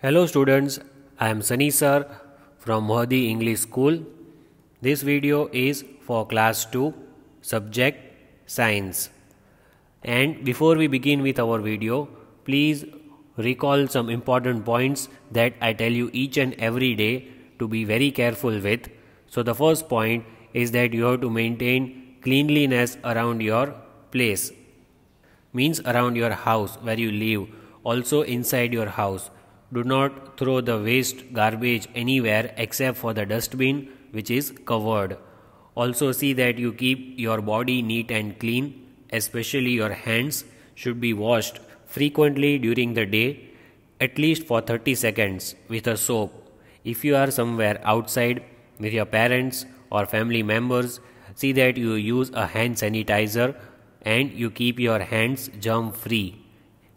Hello students, I am Sunny sir from Mahdi English School. This video is for class 2 subject science. And before we begin with our video, please recall some important points that I tell you each and every day to be very careful with. So the first point is that you have to maintain cleanliness around your place means around your house where you live also inside your house do not throw the waste garbage anywhere except for the dustbin which is covered. Also, see that you keep your body neat and clean, especially your hands should be washed frequently during the day, at least for 30 seconds with a soap. If you are somewhere outside with your parents or family members, see that you use a hand sanitizer and you keep your hands germ free.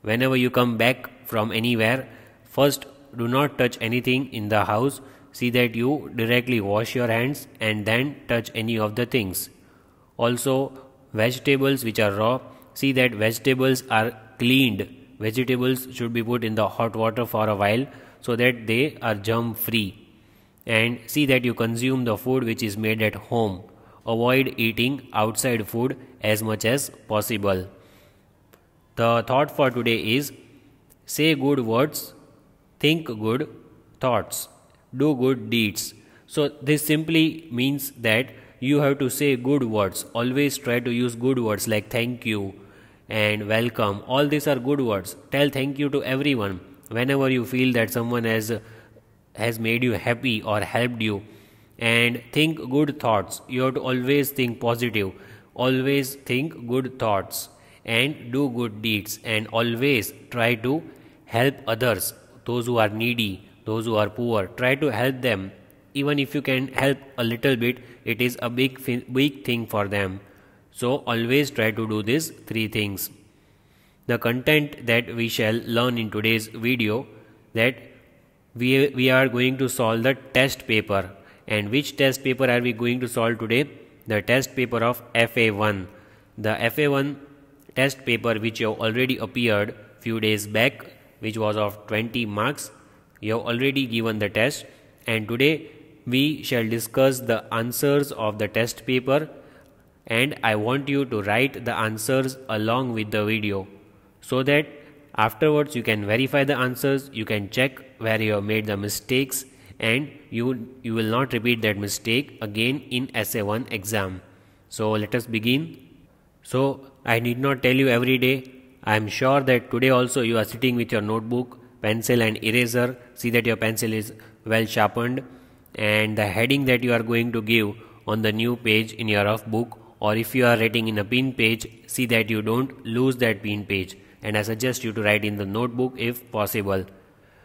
Whenever you come back from anywhere, First, do not touch anything in the house. See that you directly wash your hands and then touch any of the things. Also, vegetables which are raw, see that vegetables are cleaned. Vegetables should be put in the hot water for a while so that they are germ free. And see that you consume the food which is made at home. Avoid eating outside food as much as possible. The thought for today is say good words think good thoughts, do good deeds. So, this simply means that you have to say good words. Always try to use good words like thank you and welcome. All these are good words. Tell thank you to everyone whenever you feel that someone has has made you happy or helped you and think good thoughts you have to always think positive always think good thoughts and do good deeds and always try to help others those who are needy, those who are poor. Try to help them. Even if you can help a little bit, it is a big, big thing for them. So, always try to do these three things. The content that we shall learn in today's video that we, we are going to solve the test paper. And which test paper are we going to solve today? The test paper of FA1. The FA1 test paper which have already appeared few days back which was of 20 marks. You have already given the test and today we shall discuss the answers of the test paper and I want you to write the answers along with the video so that afterwards you can verify the answers, you can check where you have made the mistakes and you, you will not repeat that mistake again in SA1 exam. So let us begin. So I need not tell you every day I am sure that today also you are sitting with your notebook, pencil and eraser. See that your pencil is well sharpened and the heading that you are going to give on the new page in your rough book or if you are writing in a pin page, see that you don't lose that pin page and I suggest you to write in the notebook if possible.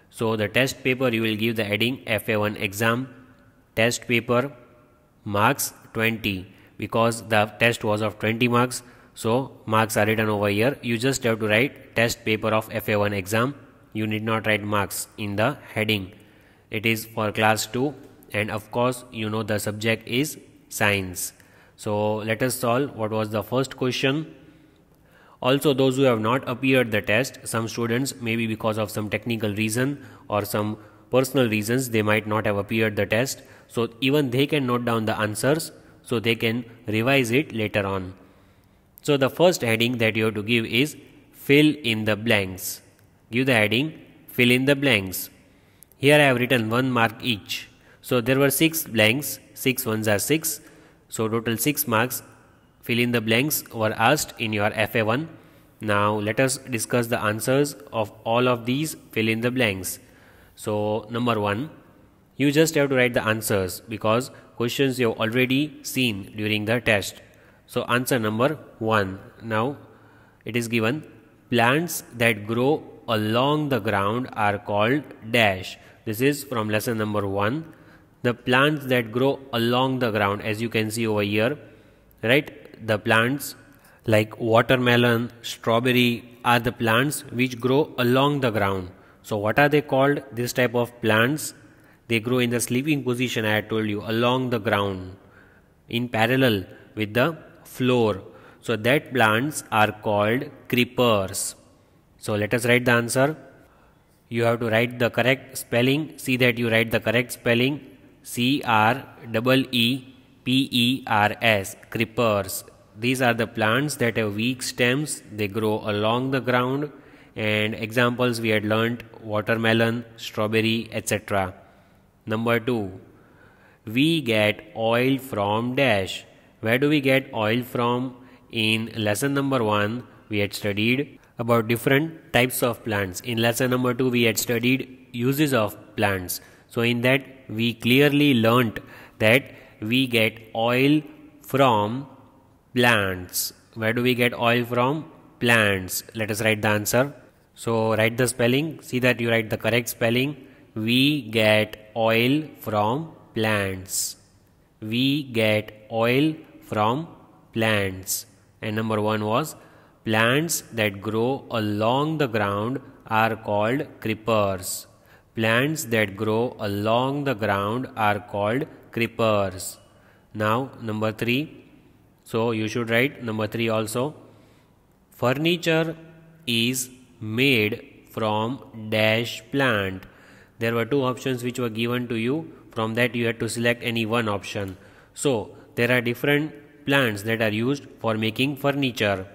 So the test paper you will give the heading FA1 exam test paper marks 20 because the test was of 20 marks so marks are written over here. You just have to write test paper of FA1 exam. You need not write marks in the heading. It is for class 2 and of course you know the subject is science. So let us solve what was the first question. Also those who have not appeared the test, some students maybe because of some technical reason or some personal reasons they might not have appeared the test. So even they can note down the answers so they can revise it later on. So the first heading that you have to give is fill in the blanks. Give the heading fill in the blanks. Here I have written 1 mark each. So there were 6 blanks, six ones are 6. So total 6 marks. Fill in the blanks were asked in your FA1. Now let us discuss the answers of all of these fill in the blanks. So number 1 you just have to write the answers because questions you have already seen during the test. So answer number 1. Now it is given plants that grow along the ground are called dash. This is from lesson number 1. The plants that grow along the ground as you can see over here, right? The plants like watermelon, strawberry are the plants which grow along the ground. So what are they called? This type of plants they grow in the sleeping position I had told you along the ground in parallel with the floor. So that plants are called creepers. So let us write the answer. you have to write the correct spelling. See that you write the correct spelling C R E E P E R S creepers. These are the plants that have weak stems. They grow along the ground. And examples we had learnt watermelon, strawberry, etc. Number two, we get oil from dash. Where do we get oil from? In lesson number one, we had studied about different types of plants. In lesson number 2 we had studied uses of plants. So in that we clearly learnt that we get oil from plants. Where do we get oil from? Plants. Let us write the answer. So write the spelling. See that you write the correct spelling. We get oil from plants. We get oil from plants. And number 1 was Plants that grow along the ground are called creepers. Plants that grow along the ground are called creepers. Now, number three. So, you should write number three also. Furniture is made from dash plant. There were two options which were given to you. From that, you had to select any one option. So, there are different plants that are used for making furniture.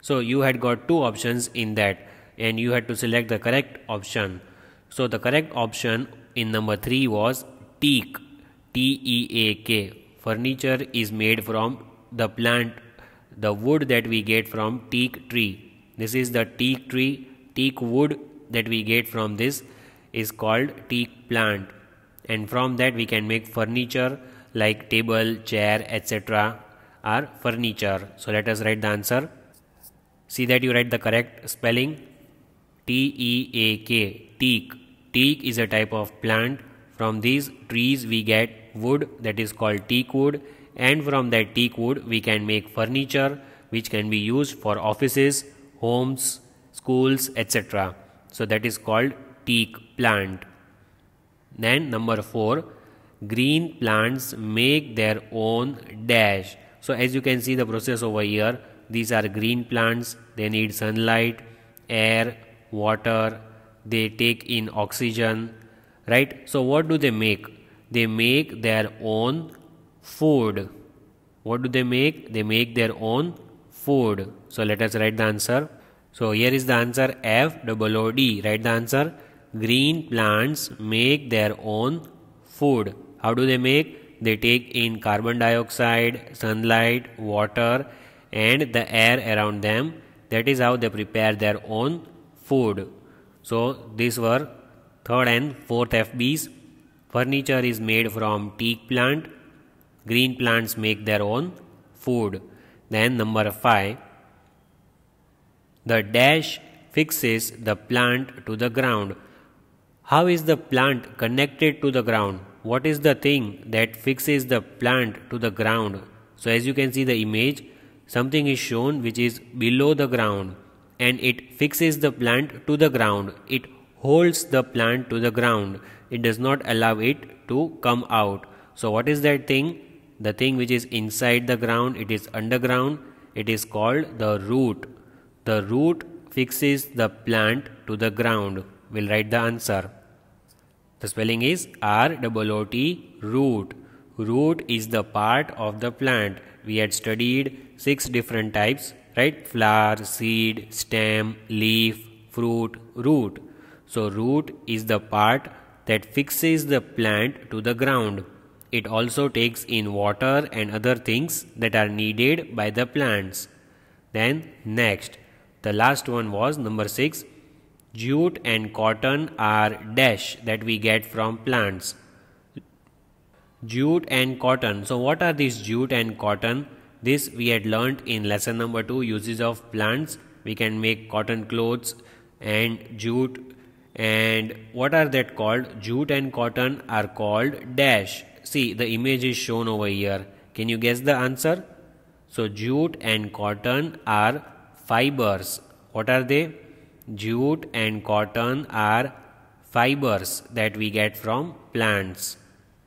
So you had got two options in that and you had to select the correct option. So the correct option in number 3 was teak T E A K. Furniture is made from the plant the wood that we get from teak tree. This is the teak tree teak wood that we get from this is called teak plant and from that we can make furniture like table, chair, etc. are furniture. So let us write the answer. See that you write the correct spelling T E A K teak. Teak is a type of plant. From these trees we get wood that is called teak wood and from that teak wood we can make furniture which can be used for offices, homes, schools, etc. So that is called teak plant. Then number 4 green plants make their own dash. So as you can see the process over here these are green plants, they need sunlight, air, water, they take in oxygen, right? So, what do they make? They make their own food. What do they make? They make their own food. So, let us write the answer. So, here is the answer F double O D. Write the answer. Green plants make their own food. How do they make? They take in carbon dioxide, sunlight, water, and the air around them. That is how they prepare their own food. So, these were third and fourth FBs. Furniture is made from teak plant. Green plants make their own food. Then, number five, the dash fixes the plant to the ground. How is the plant connected to the ground? What is the thing that fixes the plant to the ground? So, as you can see the image, something is shown which is below the ground and it fixes the plant to the ground. It holds the plant to the ground. It does not allow it to come out. So, what is that thing? The thing which is inside the ground, it is underground. It is called the root. The root fixes the plant to the ground. We'll write the answer. The spelling is R O O T root. Root is the part of the plant. We had studied six different types, right? Flower, seed, stem, leaf, fruit, root. So, root is the part that fixes the plant to the ground. It also takes in water and other things that are needed by the plants. Then, next, the last one was number 6 jute and cotton are dash that we get from plants. Jute and cotton. So, what are these jute and cotton? This we had learnt in lesson number 2 uses of plants. We can make cotton clothes and jute and what are that called? Jute and cotton are called dash. See the image is shown over here. Can you guess the answer? So jute and cotton are fibers. What are they? Jute and cotton are fibers that we get from plants.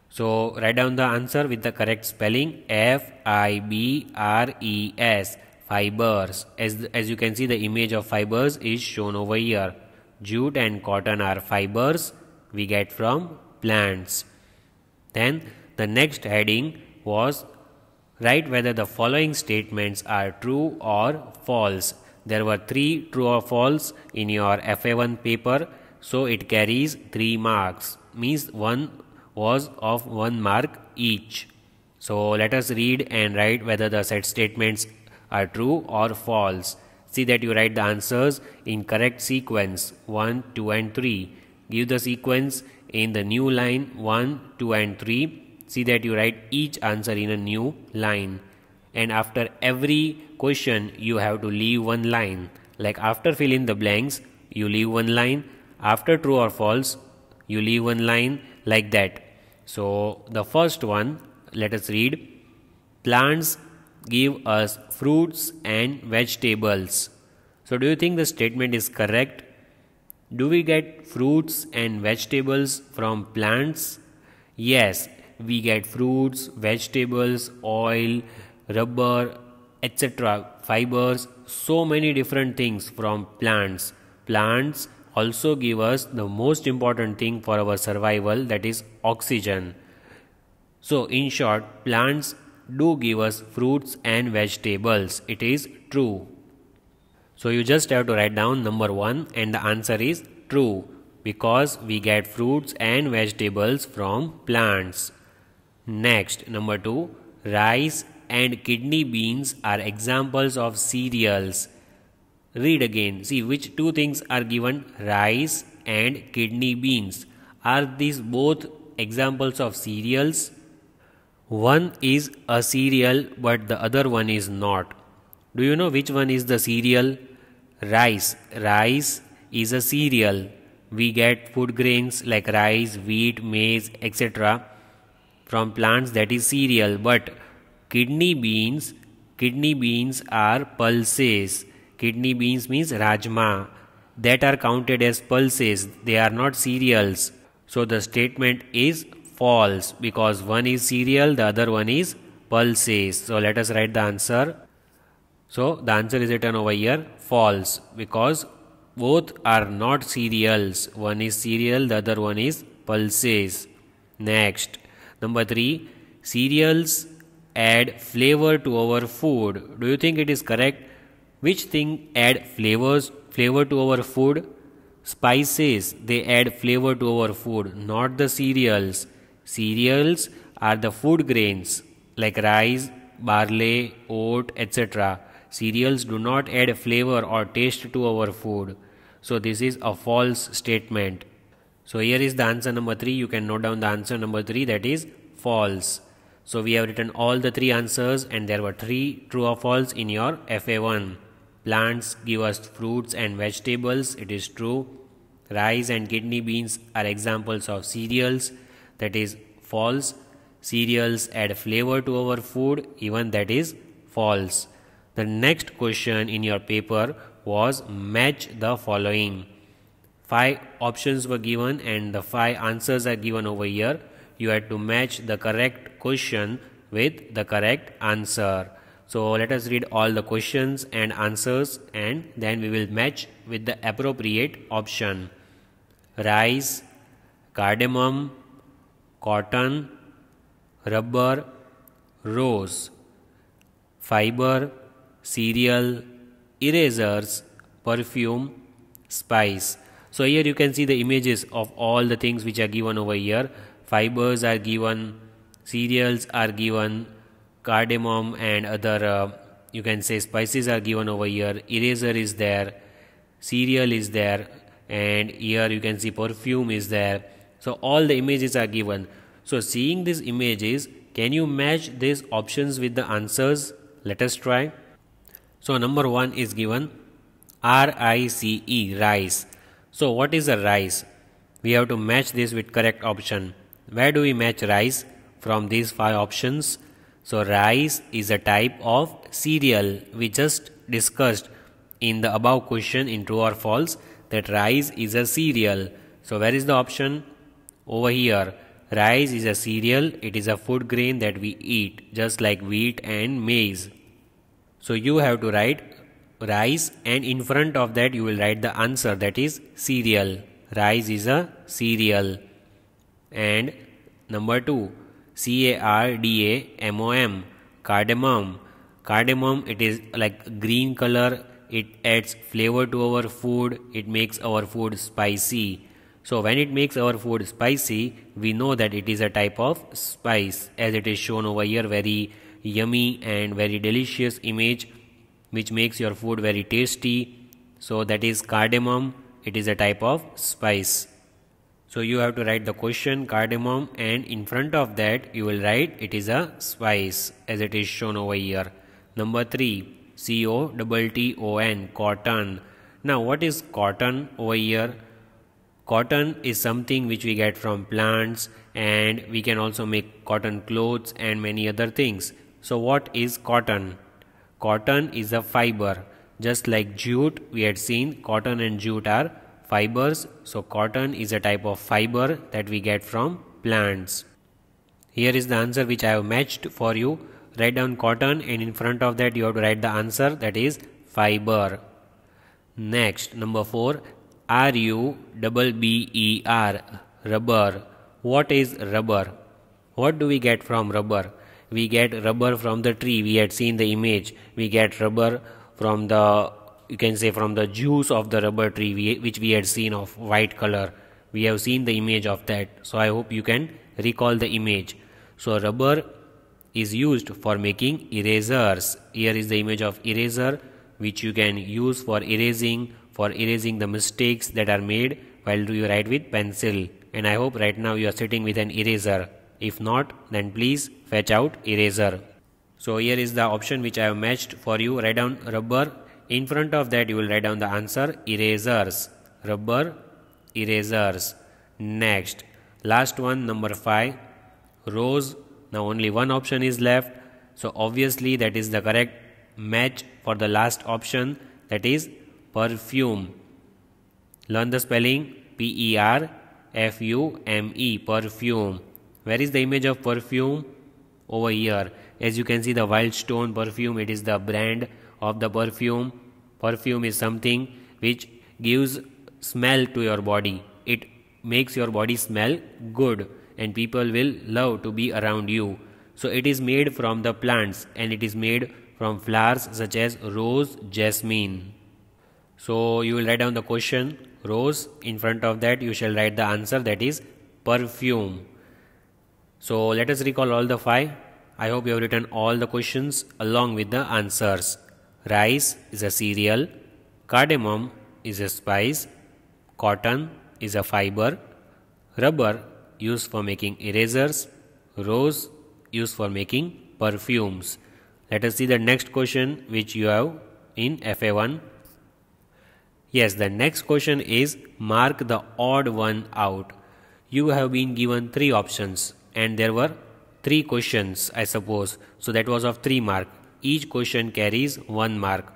So write down the answer with the correct spelling F I B R E S fibers as as you can see the image of fibers is shown over here jute and cotton are fibers we get from plants. Then the next heading was write whether the following statements are true or false. There were three true or false in your FA1 paper, so it carries three marks. Means one was of one mark each. So let us read and write whether the set statements are true or false. See that you write the answers in correct sequence 1, 2 and 3. Give the sequence in the new line 1, 2 and 3. See that you write each answer in a new line. And after every question you have to leave one line. Like after filling the blanks you leave one line. After true or false you leave one line like that. So the first one let us read plants give us fruits and vegetables. So, do you think the statement is correct? Do we get fruits and vegetables from plants? Yes, we get fruits, vegetables, oil, rubber, etc., fibers, so many different things from plants. Plants also give us the most important thing for our survival that is oxygen. So, in short, plants do give us fruits and vegetables. It is true. So you just have to write down number 1 and the answer is true because we get fruits and vegetables from plants. Next, number 2, rice and kidney beans are examples of cereals. Read again. See which two things are given rice and kidney beans. Are these both examples of cereals? One is a cereal but the other one is not. Do you know which one is the cereal? Rice. Rice is a cereal. We get food grains like rice, wheat, maize, etc. from plants that is cereal. But kidney beans, kidney beans are pulses. Kidney beans means rajma that are counted as pulses. They are not cereals. So the statement is false because one is cereal, the other one is pulses. So let us write the answer. So the answer is written over here false because both are not cereals. One is cereal, the other one is pulses. Next, number three, cereals add flavor to our food. Do you think it is correct? Which thing add flavors flavor to our food? Spices they add flavor to our food, not the cereals. Cereals are the food grains like rice, barley, oat, etc. Cereals do not add flavor or taste to our food. So this is a false statement. So here is the answer number 3. You can note down the answer number 3 that is false. So we have written all the three answers and there were three true or false in your FA1. Plants give us fruits and vegetables. It is true. Rice and kidney beans are examples of cereals that is false. Cereals add flavor to our food, even that is false. The next question in your paper was match the following. Five options were given and the five answers are given over here. You had to match the correct question with the correct answer. So let us read all the questions and answers and then we will match with the appropriate option. Rice, cardamom, cotton, rubber, rose, fiber, cereal, erasers, perfume, spice. So here you can see the images of all the things which are given over here. Fibers are given, cereals are given, cardamom and other uh, you can say spices are given over here. Eraser is there, cereal is there and here you can see perfume is there so all the images are given. So seeing these images, can you match these options with the answers? Let us try. So number one is given R-I-C-E, rice. So what is a rice? We have to match this with correct option. Where do we match rice? From these five options. So rice is a type of cereal. We just discussed in the above question in true or false that rice is a cereal. So where is the option? Over here, rice is a cereal, it is a food grain that we eat, just like wheat and maize. So you have to write rice and in front of that you will write the answer that is cereal. Rice is a cereal. And number 2 C A R D A M O M cardamom. Cardamom it is like green color it adds flavor to our food it makes our food spicy so when it makes our food spicy we know that it is a type of spice as it is shown over here very yummy and very delicious image which makes your food very tasty. So that is cardamom. It is a type of spice. So you have to write the question cardamom and in front of that you will write it is a spice as it is shown over here. Number 3 C O T T O N cotton. Now what is cotton over here? Cotton is something which we get from plants and we can also make cotton clothes and many other things. So what is cotton? Cotton is a fiber. Just like jute, we had seen cotton and jute are fibers. So cotton is a type of fiber that we get from plants. Here is the answer which I have matched for you. Write down cotton and in front of that you have to write the answer that is fiber. Next, number 4, R U B B E R, rubber. What is rubber? What do we get from rubber? we get rubber from the tree we had seen the image we get rubber from the you can say from the juice of the rubber tree we, which we had seen of white color we have seen the image of that so i hope you can recall the image so rubber is used for making erasers here is the image of eraser which you can use for erasing for erasing the mistakes that are made while you write with pencil and i hope right now you are sitting with an eraser if not, then please fetch out eraser. So here is the option which I have matched for you. Write down rubber. In front of that you will write down the answer erasers. Rubber, erasers. Next, last one number 5. Rose. Now only one option is left. So obviously that is the correct match for the last option that is perfume. Learn the spelling P E R F U M E perfume where is the image of perfume over here as you can see the wild stone perfume it is the brand of the perfume perfume is something which gives smell to your body. It makes your body smell good and people will love to be around you. So it is made from the plants and it is made from flowers such as rose jasmine. So you will write down the question rose. In front of that you shall write the answer that is perfume. So let us recall all the five. I hope you have written all the questions along with the answers. Rice is a cereal. Cardamom is a spice. Cotton is a fiber. Rubber used for making erasers. Rose used for making perfumes. Let us see the next question which you have in FA1. Yes, the next question is mark the odd one out. You have been given three options and there were three questions I suppose so that was of 3 mark each question carries 1 mark.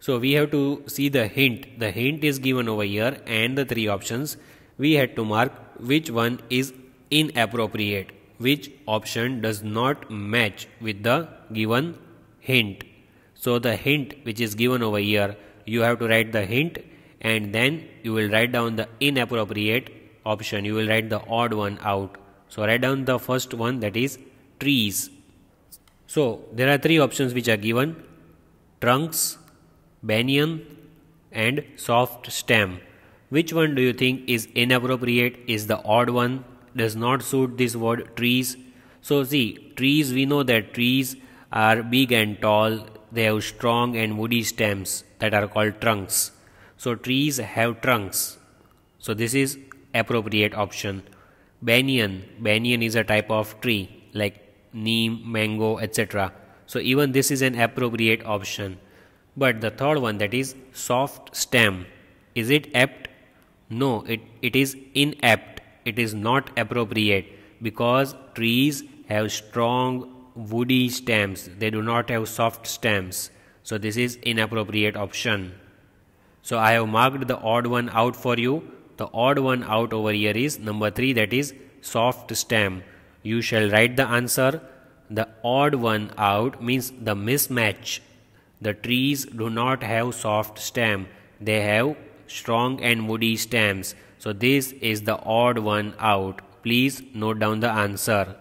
So we have to see the hint. The hint is given over here and the three options. We had to mark which one is inappropriate. Which option does not match with the given hint? So the hint which is given over here you have to write the hint and then you will write down the inappropriate option. You will write the odd one out. So write down the first one that is trees. So there are three options which are given trunks, banyan and soft stem. Which one do you think is inappropriate is the odd one does not suit this word trees. So see trees we know that trees are big and tall they have strong and woody stems that are called trunks. So trees have trunks. So this is appropriate option. Banyan. Banyan is a type of tree like neem, mango, etc. So even this is an appropriate option. But the third one that is soft stem. Is it apt? No, it, it is inapt. It is not appropriate because trees have strong woody stems. They do not have soft stems. So this is inappropriate option. So I have marked the odd one out for you the odd one out over here is number 3 that is soft stem. You shall write the answer. The odd one out means the mismatch. the trees do not have soft stem. They have strong and woody stems. So this is the odd one out. Please note down the answer.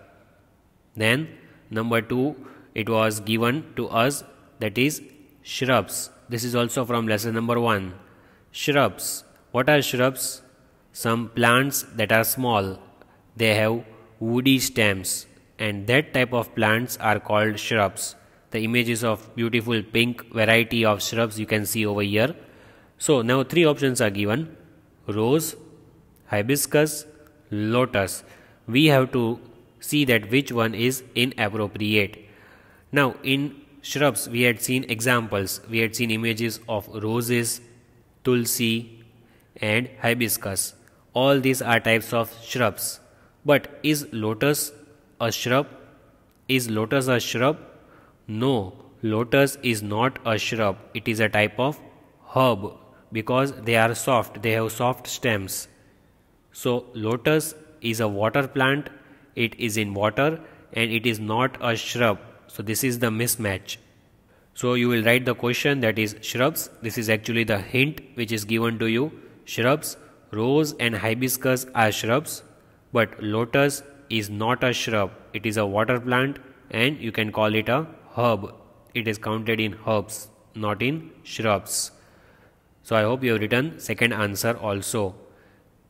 Then number 2 it was given to us that is shrubs. This is also from lesson number 1. Shrubs. What are shrubs? Some plants that are small. They have woody stems and that type of plants are called shrubs. The images of beautiful pink variety of shrubs you can see over here. So now three options are given. Rose, hibiscus, lotus. We have to see that which one is inappropriate. Now in shrubs we had seen examples. We had seen images of roses, tulsi and hibiscus. All these are types of shrubs. But is lotus a shrub? Is lotus a shrub? No, lotus is not a shrub. It is a type of herb because they are soft. They have soft stems. So lotus is a water plant. It is in water and it is not a shrub. So this is the mismatch. So you will write the question that is shrubs. This is actually the hint which is given to you. Shrubs, rose and hibiscus are shrubs, but lotus is not a shrub. It is a water plant and you can call it a herb. It is counted in herbs, not in shrubs. So I hope you have written second answer also.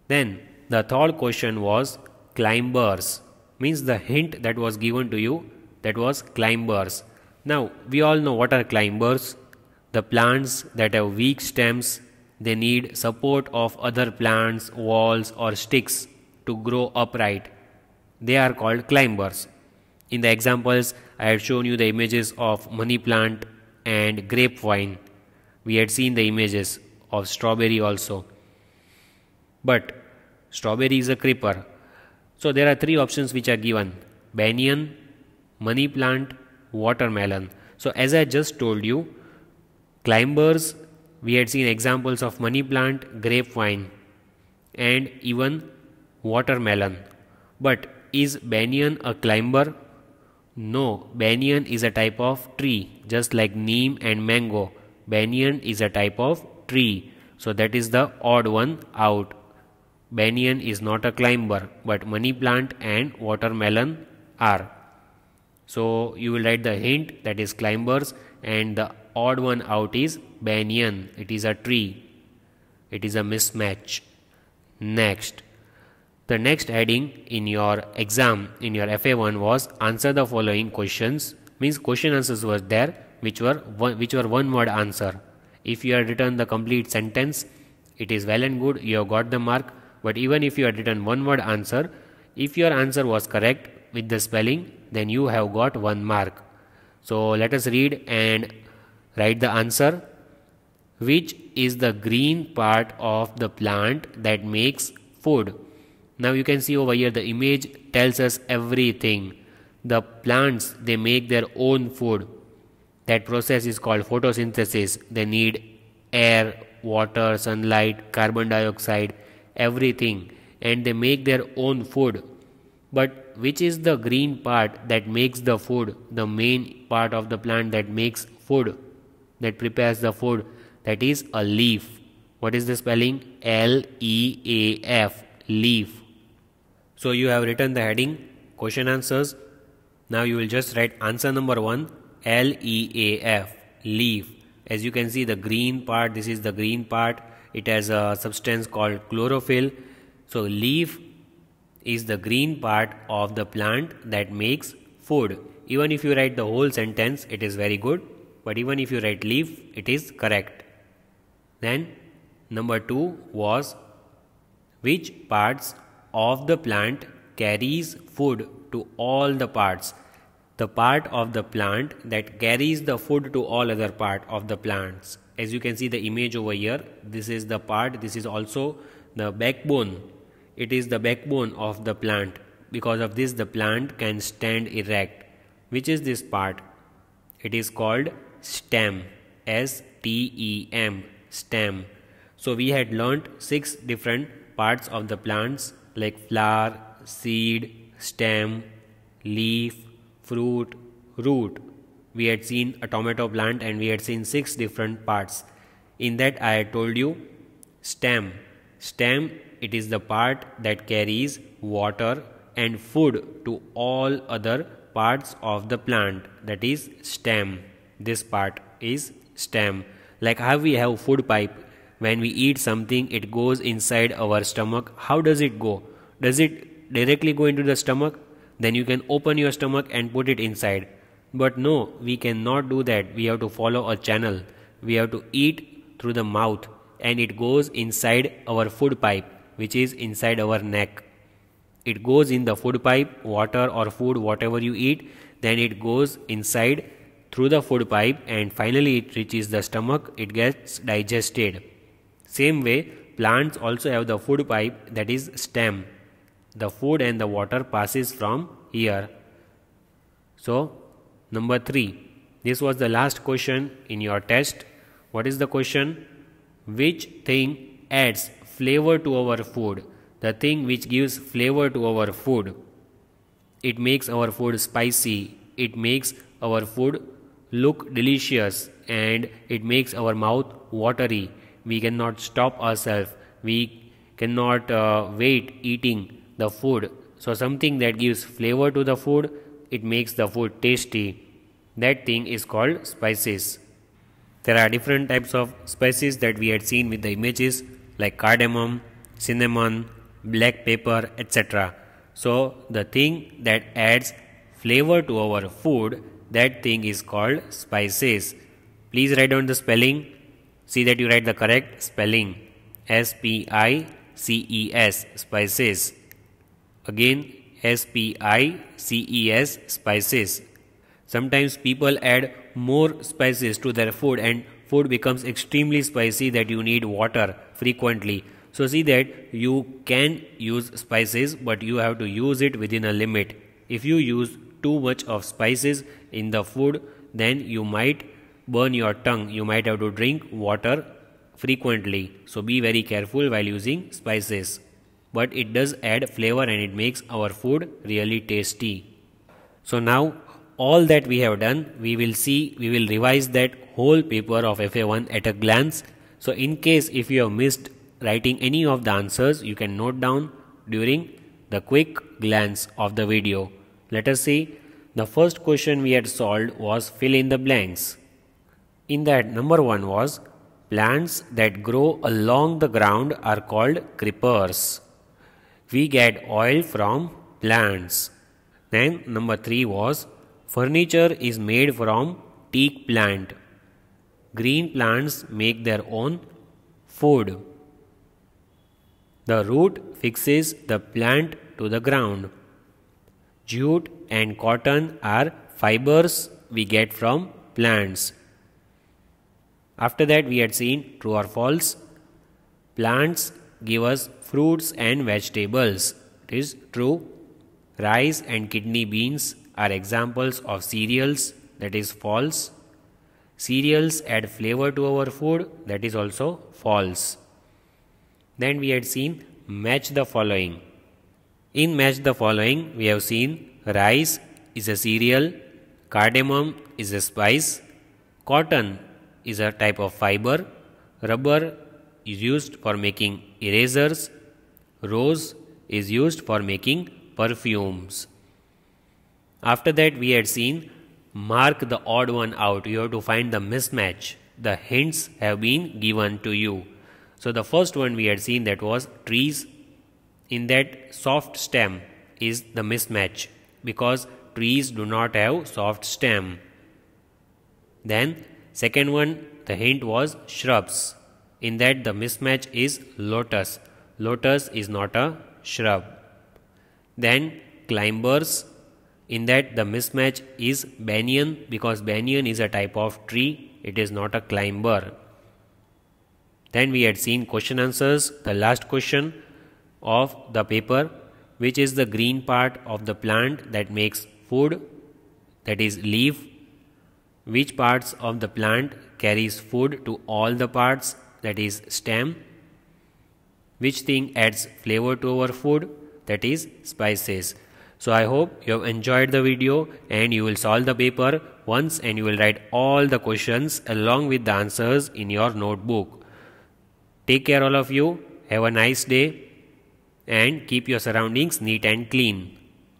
Then the third question was climbers. Means the hint that was given to you that was climbers. Now we all know what are climbers. The plants that have weak stems they need support of other plants, walls or sticks to grow upright. They are called climbers. In the examples, I had shown you the images of money plant and grapevine. We had seen the images of strawberry also. But strawberry is a creeper. So there are three options which are given banyan, money plant, watermelon. So as I just told you, climbers we had seen examples of money plant, grapevine, and even watermelon. But is banyan a climber? No, banyan is a type of tree, just like neem and mango. Banyan is a type of tree, so that is the odd one out. Banyan is not a climber, but money plant and watermelon are. So you will write the hint that is climbers and the odd one out is banyan. It is a tree. It is a mismatch. Next. The next heading in your exam in your FA1 was answer the following questions. Means question answers were there which were one, which were one word answer. If you had written the complete sentence, it is well and good. You have got the mark. But even if you had written one word answer, if your answer was correct with the spelling, then you have got one mark. So let us read and Write the answer. Which is the green part of the plant that makes food? Now you can see over here the image tells us everything. The plants they make their own food. That process is called photosynthesis. They need air, water, sunlight, carbon dioxide, everything and they make their own food. But which is the green part that makes the food, the main part of the plant that makes food? that prepares the food that is a leaf what is the spelling l e a f leaf so you have written the heading question answers. Now you will just write answer number 1 l e a f leaf. As you can see the green part this is the green part. It has a substance called chlorophyll. So leaf is the green part of the plant that makes food. Even if you write the whole sentence it is very good. But even if you write leaf it is correct. Then number 2 was which parts of the plant carries food to all the parts. The part of the plant that carries the food to all other part of the plants. As you can see the image over here this is the part this is also the backbone. It is the backbone of the plant. Because of this the plant can stand erect which is this part. It is called stem S T E M stem. So we had learnt six different parts of the plants like flower seed stem leaf fruit root we had seen a tomato plant and we had seen six different parts. In that I had told you stem. Stem it is the part that carries water and food to all other parts of the plant that is stem. This part is stem. Like how we have food pipe when we eat something it goes inside our stomach. How does it go? Does it directly go into the stomach? Then you can open your stomach and put it inside but no, we cannot do that. We have to follow a channel. We have to eat through the mouth and it goes inside our food pipe, which is inside our neck. It goes in the food pipe, water or food, whatever you eat, then it goes inside through the food pipe and finally it reaches the stomach, it gets digested. Same way, plants also have the food pipe that is stem. The food and the water passes from here. So, Number 3. This was the last question in your test. What is the question? Which thing adds flavor to our food? The thing which gives flavor to our food. It makes our food spicy. It makes our food look delicious and it makes our mouth watery. We cannot stop ourselves. We cannot uh, wait eating the food. So something that gives flavor to the food it makes the food tasty. That thing is called spices. There are different types of spices that we had seen with the images like cardamom, cinnamon, black pepper, etc. So, the thing that adds flavor to our food, that thing is called spices. Please write down the spelling. See that you write the correct spelling. S P I C E S spices. Again, S P I C E S spices. Sometimes people add more spices to their food and food becomes extremely spicy that you need water frequently. So see that you can use spices but you have to use it within a limit. If you use too much of spices in the food then you might burn your tongue. You might have to drink water frequently. So be very careful while using spices but it does add flavor and it makes our food really tasty. So now all that we have done, we will see, we will revise that whole paper of FA1 at a glance. So in case if you have missed writing any of the answers, you can note down during the quick glance of the video. Let us see. The first question we had solved was fill in the blanks. In that number 1 was plants that grow along the ground are called creepers we get oil from plants. Then number 3 was furniture is made from teak plant. Green plants make their own food. The root fixes the plant to the ground. Jute and cotton are fibers we get from plants. After that, we had seen true or false. Plants give us fruits and vegetables. It is true. Rice and kidney beans are examples of cereals. That is false. Cereals add flavor to our food. That is also false. Then we had seen match the following. In match the following, we have seen rice is a cereal, cardamom is a spice, cotton is a type of fiber, rubber is used for making erasers, rose is used for making perfumes. After that, we had seen mark the odd one out. You have to find the mismatch. The hints have been given to you. So, the first one we had seen that was trees. In that soft stem is the mismatch because trees do not have soft stem. Then, second one, the hint was shrubs. In that, the mismatch is lotus. Lotus is not a shrub. Then, climbers. In that, the mismatch is banyan because banyan is a type of tree. It is not a climber. Then we had seen question answers. The last question of the paper, which is the green part of the plant that makes food, that is leaf. Which parts of the plant carries food to all the parts that is stem which thing adds flavor to our food that is spices So I hope you have enjoyed the video and you will solve the paper once and you will write all the questions along with the answers in your notebook. Take care all of you. Have a nice day and keep your surroundings neat and clean.